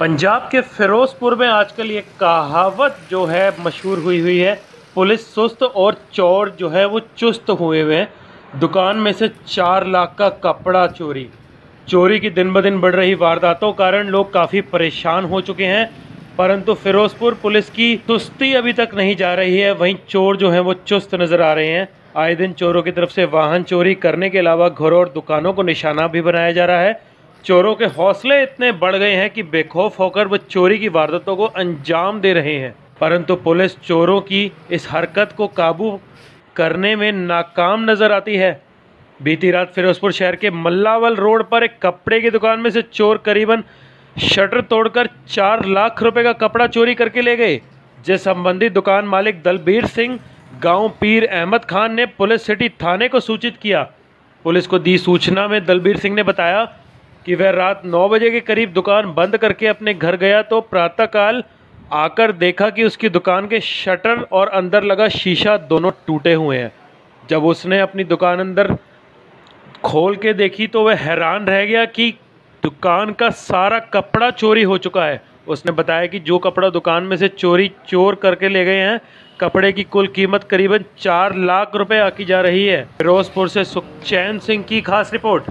पंजाब के फिरोजपुर में आजकल ये कहावत जो है मशहूर हुई हुई है। पुलिस सुस्त और चोर जो है वो चुस्त हुए हुए हैं। दुकान में से चार लाख का कपड़ा चोरी। चोरी की दिन ब दिन बढ़ रही वारदातों कारण लोग काफ़ी परेशान हो चुके हैं। परंतु फिरोजपुर पुलिस की सुस्ती अभी तक नहीं जा रही है। वहीं चोर जो हैं वो चुस्त नज़र आ रहे हैं। आए दिन चोरों की तरफ़ से वाहन चोरी करने के अलावा घरों और दुकानों को निशाना भी बनाया जा रहा है। चोरों के हौसले इतने बढ़ गए हैं कि बेखौफ होकर वो चोरी की वारदातों को अंजाम दे रहे हैं। परंतु पुलिस चोरों की इस हरकत को काबू करने में नाकाम नज़र आती है। बीती रात फिरोजपुर शहर के मल्लावल रोड पर एक कपड़े की दुकान में से चोर करीबन शटर तोड़कर चार लाख रुपए का कपड़ा चोरी करके ले गए। जिस संबंधी दुकान मालिक दलबीर सिंह, गाँव पीर अहमद खान ने पुलिस सिटी थाने को सूचित किया। पुलिस को दी सूचना में दलबीर सिंह ने बताया कि वह रात नौ बजे के करीब दुकान बंद करके अपने घर गया तो प्रातःकाल आकर देखा कि उसकी दुकान के शटर और अंदर लगा शीशा दोनों टूटे हुए हैं। जब उसने अपनी दुकान अंदर खोल के देखी तो वह हैरान रह गया कि दुकान का सारा कपड़ा चोरी हो चुका है। उसने बताया कि जो कपड़ा दुकान में से चोरी चोर करके ले गए हैं, कपड़े की कुल कीमत करीबन चार लाख रुपए आकी जा रही है। फिरोजपुर से सुखचैन सिंह की खास रिपोर्ट।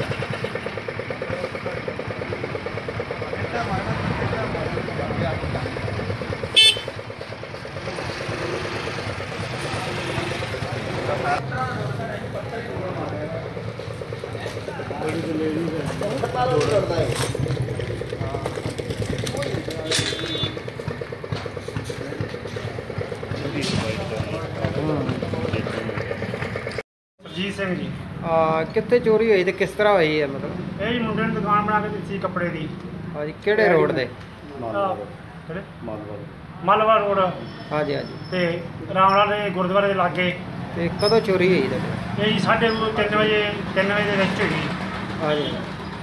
ਸਿੰਘ ਜੀ। ਆ ਕਿੱਥੇ ਚੋਰੀ ਹੋਈ ਤੇ ਕਿਸ ਤਰ੍ਹਾਂ ਹੋਈ ਹੈ ਮਤਲਬ? ਇਹ ਜੀ ਮੁੰਡੇ ਨੇ ਦੁਕਾਨ ਬਣਾ ਕੇ ਦਿੱਤੀ ਸੀ ਕੱਪੜੇ ਦੀ। ਹਾਂਜੀ ਕਿਹੜੇ ਰੋਡ ਤੇ ਕਿਹੜੇ? ਮਲਵਾ। ਰੋਡ। ਹਾਂਜੀ ਹਾਂਜੀ ਤੇ ਰਾਮਲਾ ਦੇ ਗੁਰਦੁਆਰੇ ਦੇ ਲਾਗੇ। ਤੇ ਕਦੋਂ ਚੋਰੀ ਹੋਈ ਤੁਹਾਡੇ? ਇਹ ਜੀ ਸਾਢੇ ਕੁ ਤਿੰਨ ਵਜੇ 3 ਵਜੇ ਦੇ ਵਿੱਚ ਹੋਈ। ਹਾਂਜੀ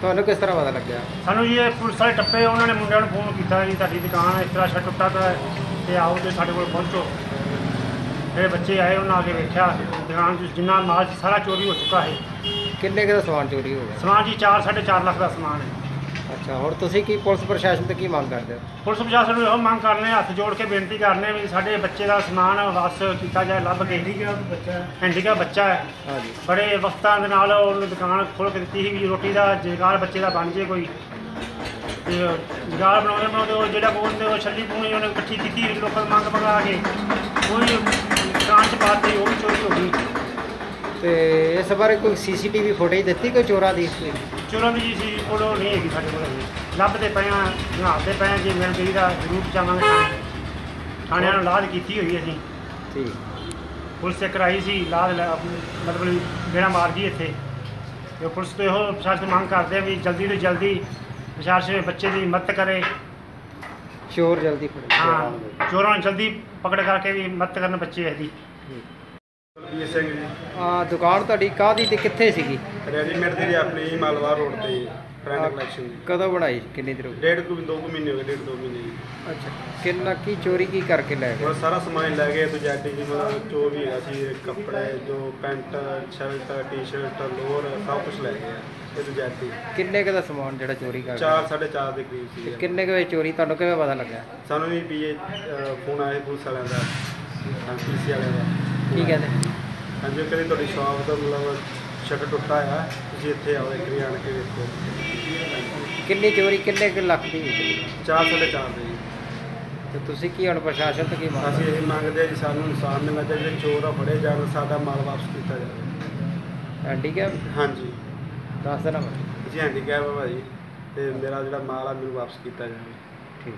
ਤੁਹਾਨੂੰ ਕਿਸ ਤਰ੍ਹਾਂ ਪਤਾ ਲੱਗਿਆ? ਸਾਨੂੰ ਜੀ ਇਹ ਪੁਲਿਸ ਵਾਲੇ ਟੱਪੇ ਉਹਨਾਂ ਨੇ ਮੁੰਡਿਆਂ ਨੂੰ ਫੋਨ ਕੀਤਾ ਜੀ ਤੁਹਾਡੀ ਦੁਕਾਨ ਇਸ ਤਰ੍ਹਾਂ ਸ਼ਟ ਟੁੱਟਾ ਪਿਆ ਹੈ ਤੇ ਆਓ ਤੇ ਸਾਡੇ ਕੋਲ ਪਹੁੰਚੋ। ਫਿਰ ਬੱਚੇ ਆਏ ਉਹਨਾਂ ਆ ਕੇ ਵੇਖਿਆ ਦੁਕਾਨ 'ਚ ਜਿੰਨਾ ਮਾਲ ਸੀ ਸਾਰਾ ਚੋਰੀ ਹੋ ਚੁੱਕਾ ਹੈ। ਕਿੰਨੇ ਕੁ ਦਾ ਸਮਾਨ ਚੋਰੀ ਹੋ ਗਿਆ? ਸਮਾਨ ਜੀ 4 4.5 ਲੱਖ ਦਾ ਸਮਾਨ ਹੈ। ਅੱਛਾ ਹੁਣ ਤੁਸੀਂ ਕੀ ਪੁਲਿਸ ਪ੍ਰਸ਼ਾਸਨ ਤੇ ਕੀ ਮੰਗ ਕਰਦੇ ਹੋ? ਪੁਲਿਸ ਪ੍ਰਸ਼ਾਸਨ ਨੂੰ ਇਹੋ ਮੰਗ ਕਰਨੇ ਹੱਥ ਜੋੜ ਕੇ ਬੇਨਤੀ ਕਰਨੇ ਵੀ ਸਾਡੇ ਬੱਚੇ ਦਾ ਸਮਾਨ ਵਾਪਸ ਕੀਤਾ ਜਾਏ ਲੱਭ ਕੇ। ਹੈਂਡੀਕੈਪ ਬੱਚਾ ਹੈ। ਹਾਂਜੀ। ਬੜੇ ਵਕਤਾਂ ਦੇ ਨਾਲ ਉਹਨੂੰ ਦੁਕਾਨ ਖੋਲ੍ਹ ਕੇ ਦਿੱਤੀ ਸੀ ਵੀ ਰੋਟੀ ਦਾ ਜੁਗਾੜ ਬੱਚੇ ਦਾ ਬਣ ਜੇ ਕੋਈ। ਤੇ ਜੁਗਾੜ ਬਣਾਉਂਦੇ ਬਣਾਉਂਦੇ ਉਹ ਜਿਹੜਾ ਬੋਲਦੇ ਉਹ ਛੱਲੀ ਪੂਣੀ ਉਹਨੇ ਇਕੱਠੀ ਕੀਤੀ ਲੋਕਾਂ ਦੀ ਮੰਗ ਪਕਾ ਕੇ। ਉਹ ਵੀ ਦੁਕਾਨ 'ਚ ਪਾਤੀ ਉਹ ਵੀ ਚੋਰੀ ਹੋ ਗਈ। ਤੇ ਇਸ ਬਾਰੇ ਕੋਈ ਸੀਸੀਟੀਵੀ ਫੁਟੇਜ ਦਿੱਤੀ ਕੋਈ ਚੋਰਾਂ ਦੀ ਚੋਰਾਂ ਦੀ ਜੀ ਸੀ ਕੋਲੋਂ ਨਹੀਂ ਹੈਗੀ ਸਾਡੇ ਕੋਲ। ਲੱਭਦੇ ਪਏ ਆ ਬਣਾਉਂਦੇ ਪਏ ਆ ਜੇ ਮਿਲ ਗਈ ਦਾ ਜ਼ਰੂਰ ਥਾਣੇ। ਥਾਣਿਆਂ ਨੂੰ ਲਾਦ ਕੀਤੀ ਹੋਈ ਅਸੀਂ ਠੀਕ। ਪੁਲਿਸ ਚੈੱਕ ਕਰਾਈ ਸੀ ਲਾਦ ਮਤਲਬ ਜਿਹੜਾ ਮਾਰ ਗਈ ਇੱਥੇ। ਤੇ ਪੁਲਿਸ ਤੋਂ ਇਹੋ ਪ੍ਰਸ਼ਾਸਨ ਮੰਗ ਕਰਦੇ ਆ ਵੀ ਜਲਦੀ ਤੋਂ ਜਲਦੀ ਪ੍ਰਸ਼ਾਸਨ ਬੱਚੇ ਦੀ ਮਦਦ ਕਰੇ। ਚੋਰ ਜਲਦੀ ਫੜੇ ਹਾਂ ਚੋਰਾਂ ਨੂੰ ਜਲਦੀ ਪਕੜ ਕਰਕੇ ਵੀ ਮਦਦ ਕਰਨ ਬੱਚੇ ਇਹਦੀ। ਸਿੰਘ ਜੀ। ਆ ਦੁਕਾਨ ਤੁਹਾਡੀ ਕਾਹਦੀ ਤੇ ਕਿੱਥੇ ਸੀਗੀ? ਰੈਡੀਮੇਡ ਦੀ ਜੀ ਆਪਣੀ ਮਾਲਵਾ ਰੋਡ ਤੇ ਫਰੈਂਡ ਕਲੈਕਸ਼ਨ ਦੀ। ਕਦੋਂ ਬਣਾਈ? ਕਿੰਨੀ ਦੇਰ ਹੋ ਗਈ? ਡੇਢ ਕੁ ਦੋ ਕੁ ਮਹੀਨੇ ਹੋ ਗਏ ਡੇਢ ਦੋ ਮਹੀਨੇ ਜੀ। ਅੱਛਾ। ਕਿੰਨਾ ਕੀ ਚੋਰੀ ਕੀ ਕਰਕੇ ਲੈ ਗਏ? ਉਹ ਸਾਰਾ ਸਮਾਨ ਲੈ ਗਏ ਤੋਂ ਜੈਡੀ ਜੀ ਮਤਲਬ ਜੋ ਵੀ ਹੈਗਾ ਸੀ ਕੱਪੜੇ ਜੋ ਪੈਂਟ ਸ਼ਰਟ ਟੀ-ਸ਼ਰਟ ਲੋਅਰ ਸਭ ਕੁਝ ਲੈ ਗਏ ਆ ਇਹ ਕਿੰਨੇ ਕੁ ਦਾ ਸਮਾਨ ਜਿਹੜਾ ਚੋਰੀ ਕਰ 4 4.5 ਦੇ ਕਰੀਬ ਸੀ। ਕਿੰਨੇ ਕੁ ਵਜੇ ਚੋਰੀ ਤੁਹਾਨੂੰ ਕਿਵੇਂ ਪਤਾ ਲੱਗਾ ਸਾਨੂੰ ਵੀ ਪੀਏ ਫੋਨ ਆਇਆ ਸੀ ਪੁਲਿਸ ਵਾਲਿਆਂ ਦਾ ਪੀਸੀ ਵਾਲਿਆਂ ਦਾ। ਕੀ ਕਹਿੰਦੇ? ਹਾਂਜੀ ਕਹਿੰਦੇ ਤੁਹਾਡੀ ਸ਼ਾਪ ਦਾ ਮਤਲਬ ਸ਼ਟਰ ਟੁੱਟਾ ਆ ਤੁਸੀਂ ਇੱਥੇ ਆਓ ਇੱਕ ਵਾਰੀ ਆਣ ਕੇ ਵੇਖੋ। ਕਿੰਨੀ ਚੋਰੀ ਕਿੰਨੇ ਕੁ ਲੱਖ ਦੀ ਹੋਈ 4 4.5 ਦੇ। ਜੀ ਤੇ ਤੁਸੀਂ ਕੀ ਹੁਣ ਪ੍ਰਸ਼ਾਸਨ ਤੋਂ ਕੀ ਮੰਗ ਅਸੀਂ ਇਹ ਮੰਗਦੇ ਹਾਂ ਜੀ ਸਾਨੂੰ ਇਨਸਾਫ ਮਿਲਣਾ ਚਾਹੀਦਾ ਚੋਰ ਆ ਫੜੇ ਜਾਣ ਸਾਡਾ ਮਾਲ ਵਾਪਸ ਕੀਤਾ ਜਾਵੇ। ਹੈਂਡੀਕੈਪ ਹਾਂਜੀ। ਦੱਸ ਦੇਣਾ ਮੈਨੂੰ। ਅਸੀਂ ਹੈਂਡੀਕੈਪ ਆ ਭਾਜੀ ਤੇ ਮੇਰਾ ਜਿਹੜਾ ਮਾਲ ਆ ਮੈਨੂੰ ਵਾਪਸ ਕੀਤਾ ਜਾਵੇ।